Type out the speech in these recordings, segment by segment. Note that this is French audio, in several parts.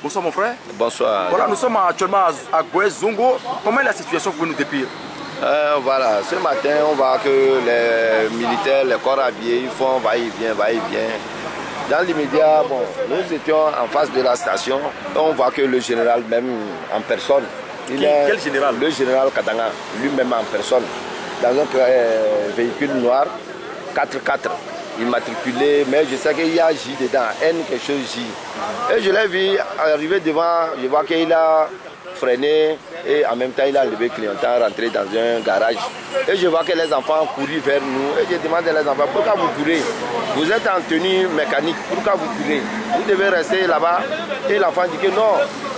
Bonsoir mon frère. Bonsoir. Voilà, nous sommes actuellement à Goué Zongo. Comment est la situation pour nous décrire euh, Voilà, ce matin, on voit que les militaires, les corps habillés, ils font va-et-vient, va-et-vient. Dans l'immédiat, bon, nous étions en face de la station. On voit que le général même en personne. Il est quel général? Le général Katanga, lui-même en personne, dans un euh, véhicule noir, 4x4 immatriculé, mais je sais qu'il y a J dedans, N quelque chose J. Et je l'ai vu arriver devant, je vois qu'il a freiné et en même temps il a levé clientèle, rentré dans un garage. Et je vois que les enfants courent vers nous et je demande à les enfants pourquoi vous courez? Vous êtes en tenue mécanique, pourquoi vous courez? Vous devez rester là-bas. Et l'enfant dit que non,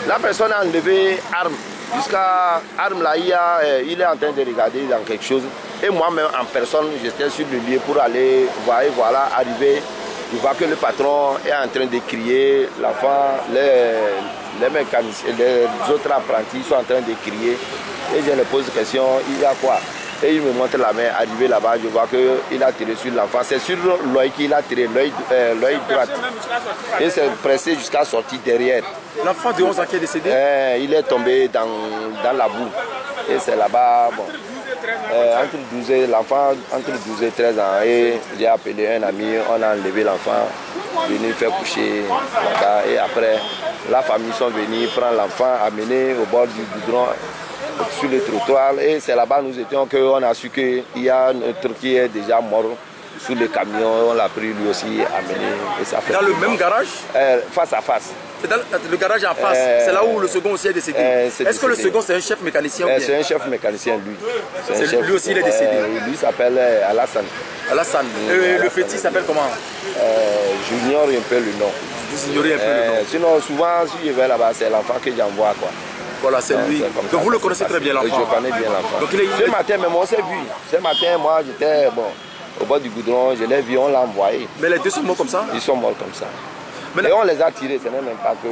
la personne a enlevé arme. Jusqu'à arme là, il, euh, il est en train de regarder dans quelque chose. Et moi-même en personne, j'étais sur le lieu pour aller voir et voilà, arriver. Je vois que le patron est en train de crier, l'enfant, les, les mécaniciens, les autres apprentis sont en train de crier. Et je leur pose la question, il y a quoi? Et il me montre la main, arrivé là-bas, je vois qu'il a tiré sur l'enfant. C'est sur l'œil qu'il a tiré, l'œil euh, droit. Et c'est pressé jusqu'à sortir derrière. L'enfant de 11 ans qui est décédé? Eh, Il est tombé dans, dans la boue. Et c'est là-bas, bon, euh, entre 12 l'enfant entre 12 et 13 ans et j'ai appelé un ami, on a enlevé l'enfant, venu faire coucher et après la famille sont venus prendre l'enfant, amener au bord du goudron sur le trottoir et c'est là-bas nous étions qu'on a su qu'il y a un truc qui est déjà mort sous le camion, on l'a pris lui aussi amené. Et ça fait dans le même garage euh, Face à face. C'est dans le garage en face, euh, c'est là où le second aussi est décédé. Euh, Est-ce que le second c'est un chef mécanicien C'est un chef mécanicien lui. Lui aussi il est décédé. lui s'appelle Alassane. Alassane. Le petit s'appelle comment J'ignore un peu le nom. Vous ignorez un peu le nom Sinon souvent si je vais là-bas c'est l'enfant que j'envoie quoi. Voilà, c'est lui. Donc vous le connaissez très bien l'enfant Je connais bien l'enfant. Ce matin, même on s'est vu. Ce matin, moi j'étais bon, au bord du goudron, je l'ai vu, on l'a envoyé. Mais les deux sont morts comme ça Ils sont morts comme ça. Mais Et on les a tirés, ce n'est même pas que.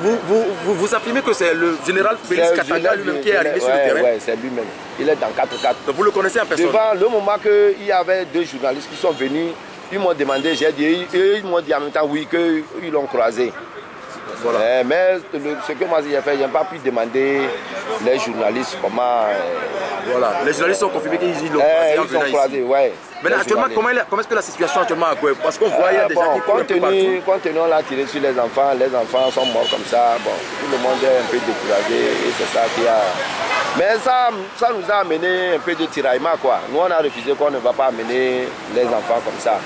Vous, vous, vous, vous affirmez que c'est le général Félix Katanga lui-même qui est arrivé sur le terrain Oui, c'est lui-même. Il est dans 4-4. Donc vous le connaissez en personne Devant le moment qu'il y avait deux journalistes qui sont venus, ils m'ont demandé, j'ai dit, ils m'ont dit en même temps oui, qu'ils l'ont croisé. Eh, mais ce que moi j'ai fait, je n'ai pas pu demander les journalistes comment. Euh, voilà, les journalistes ont confirmé qu'ils l'ont eh, croisé. ils ont croisé, ouais. Mais actuellement, comment, est-ce que la situation actuellement Goué Parce qu'on voit, il y a des gens qui compte tenu, compte tenu, on l'a tiré sur les enfants, les enfants sont morts comme ça. Bon, tout le monde est un peu découragé et c'est ça qui a. Mais ça, ça nous a amené un peu de tiraillement, quoi. Nous, on a refusé qu'on ne va pas amener les enfants comme ça.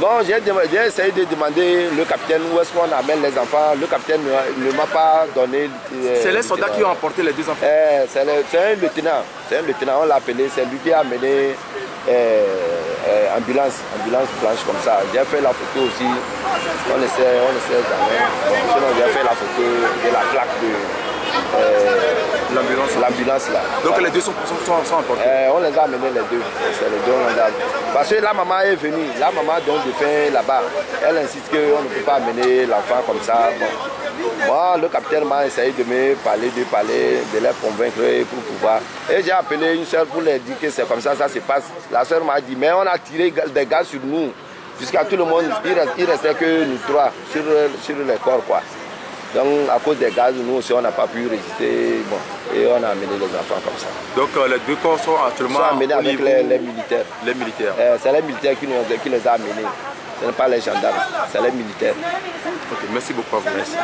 Bon, j'ai essayé de demander le capitaine où est-ce qu'on amène les enfants. Le capitaine ne, m'a pas donné. Euh, c'est les soldats qui ont emporté les deux enfants eh, C'est un lieutenant. C'est un lieutenant, on l'a appelé. C'est lui qui a amené eh, eh, ambulance, ambulance blanche comme ça. J'ai fait la photo aussi. On essaie, on essaie sinon, j'ai fait la photo de la plaque de. Euh, L'ambulance là. Donc les deux sont, sont, sont emportés euh, On les a amenés les deux. C'est les deux on a... Parce que la maman est venue. La maman donc de fin là-bas. Elle insiste qu'on ne peut pas amener l'enfant comme ça. Bon. Moi, le capitaine m'a essayé de me parler, de parler, de les convaincre pour pouvoir. Et j'ai appelé une soeur pour leur dire que c'est comme ça, ça se passe. La soeur m'a dit, mais on a tiré des gaz sur nous. Jusqu'à tout le monde, il, restait que nous trois sur, sur les corps. quoi. Donc à cause des gaz, nous aussi on n'a pas pu résister bon, et on a amené les enfants comme ça. Donc euh, les deux corps sont actuellement sont amenés avec les, militaires. Les militaires. Euh, c'est les militaires qui, nous, qui les ont amenés. Ce n'est pas les gendarmes, c'est les militaires. Ok, merci beaucoup à vous. Merci.